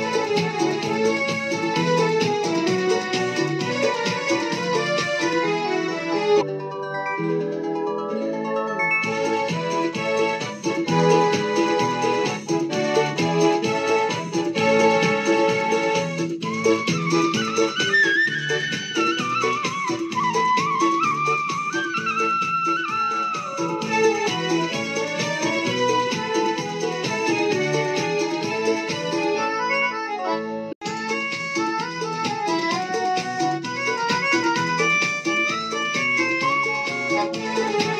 Música Música